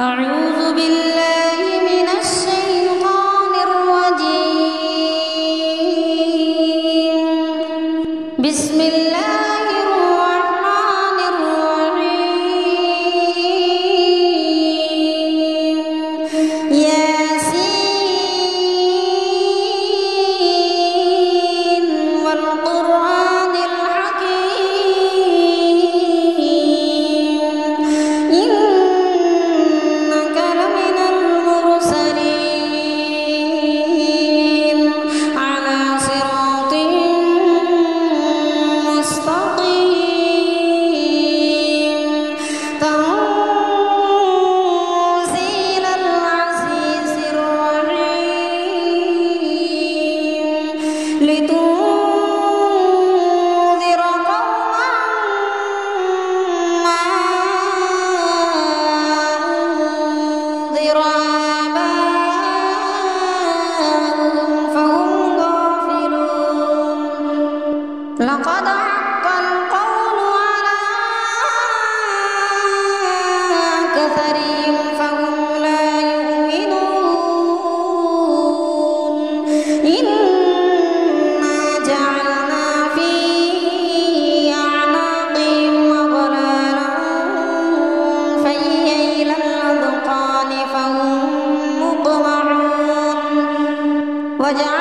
أعوذ بالله أنذر وجعلنا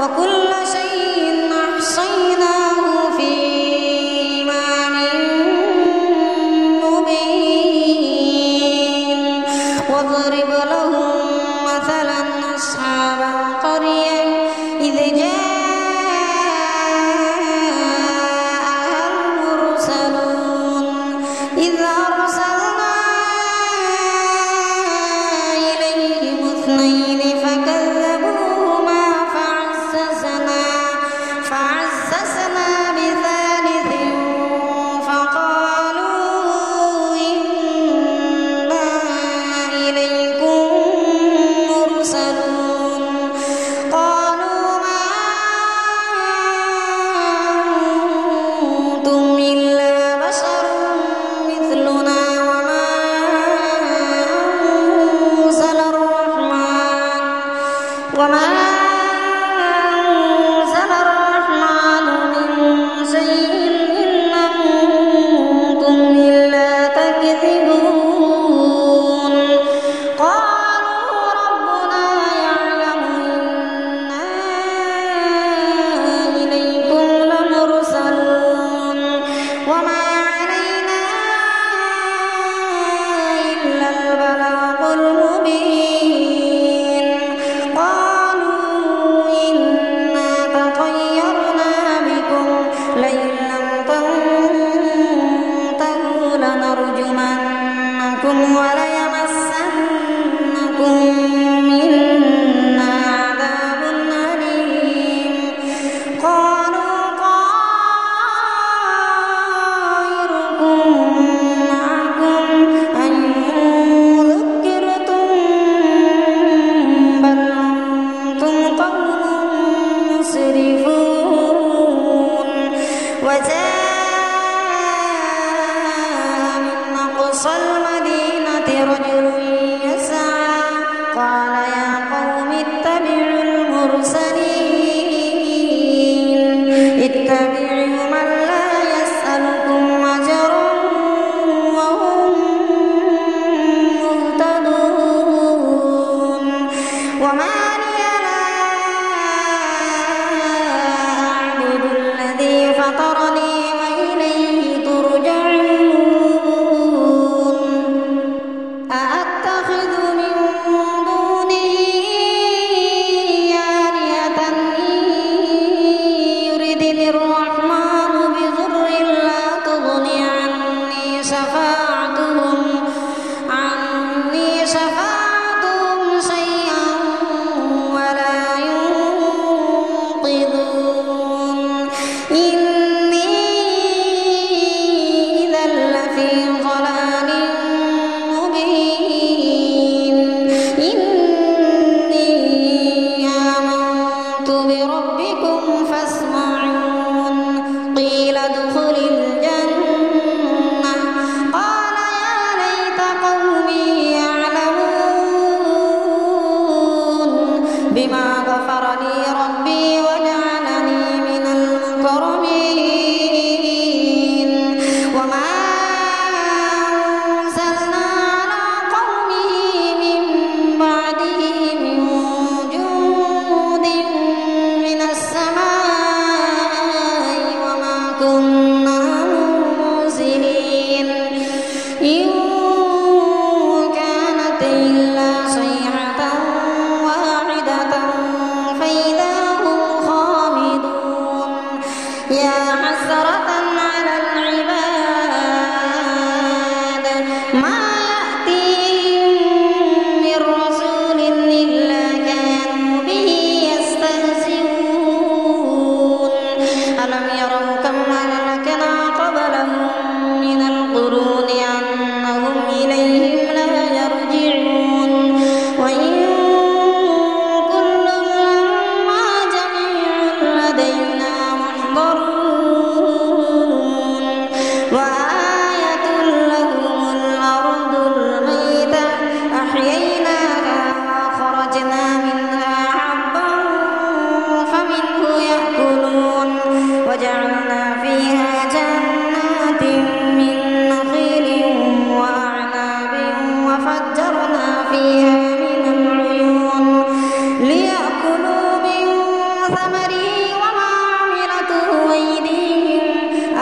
وكل You مع السرطان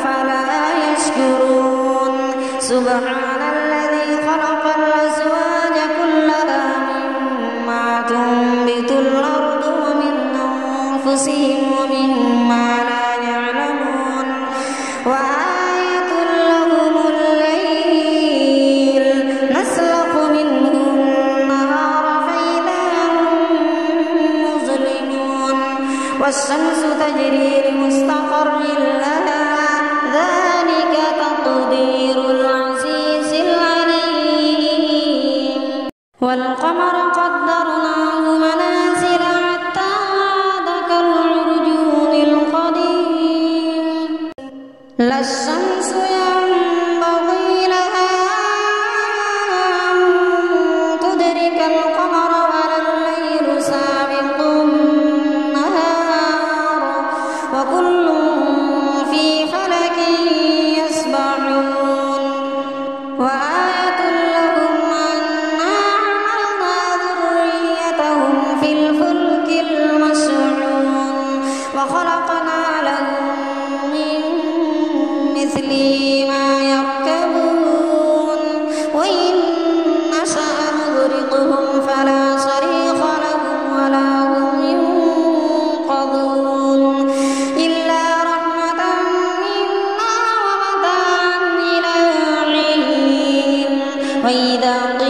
أفلا يشكرون. سبحان الذي خلق الأزواج كلها مما تنبت الأرض ومن أنفسهم والقمر وإذا قيل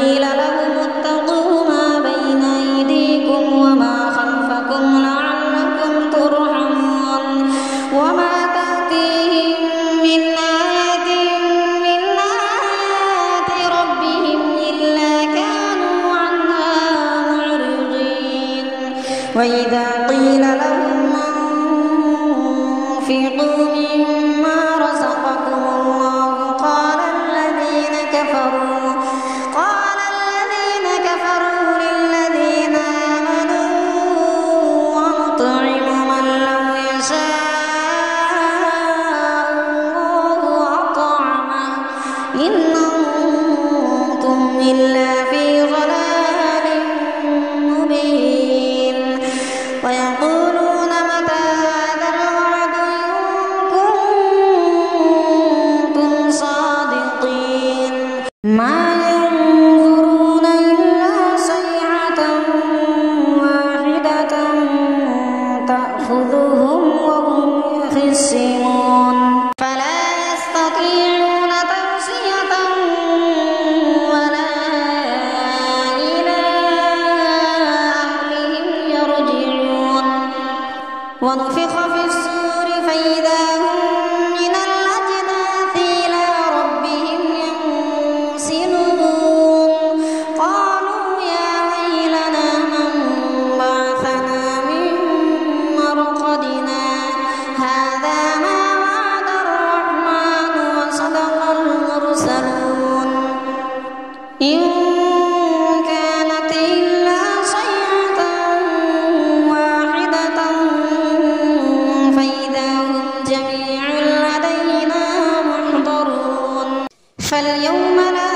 يوم لا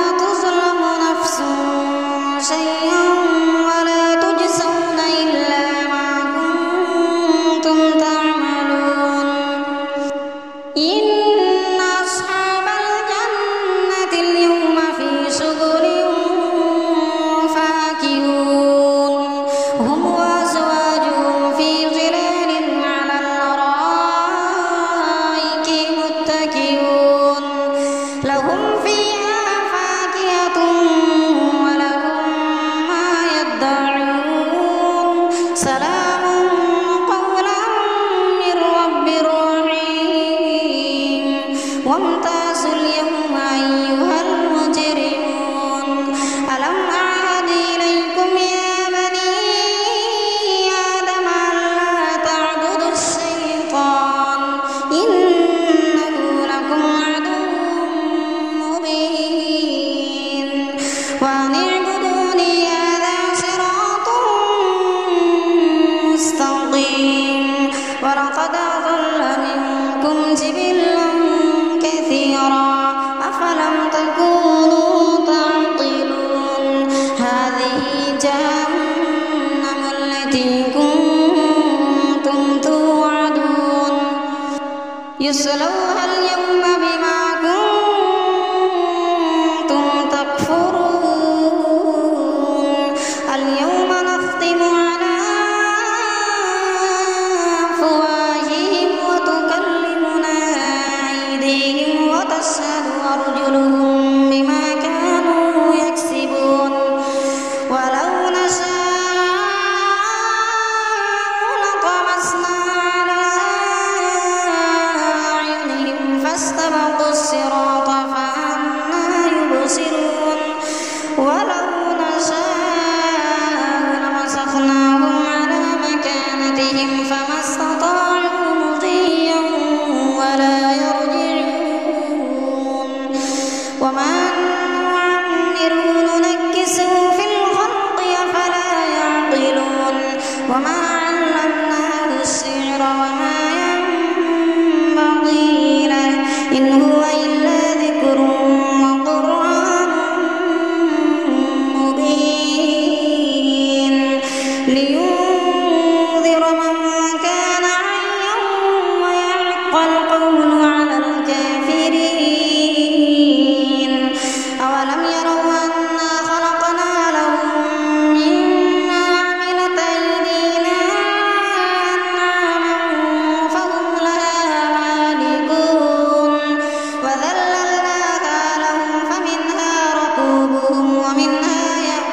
Voilà.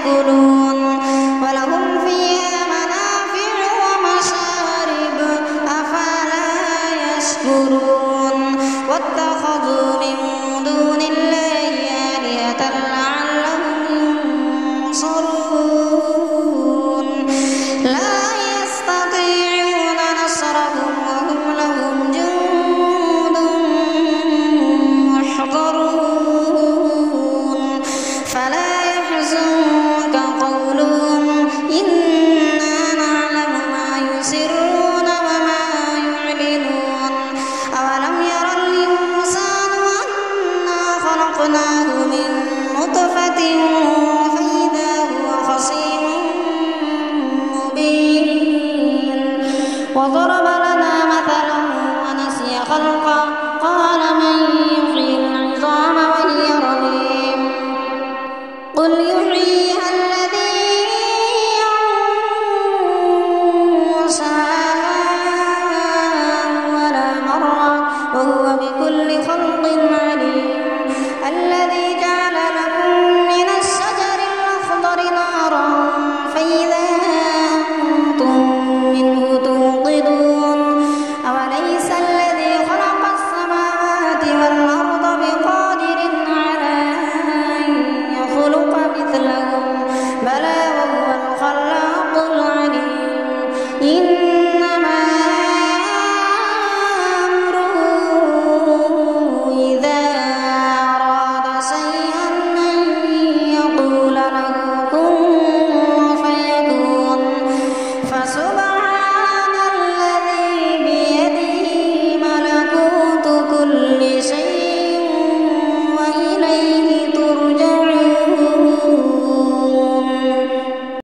يأكلون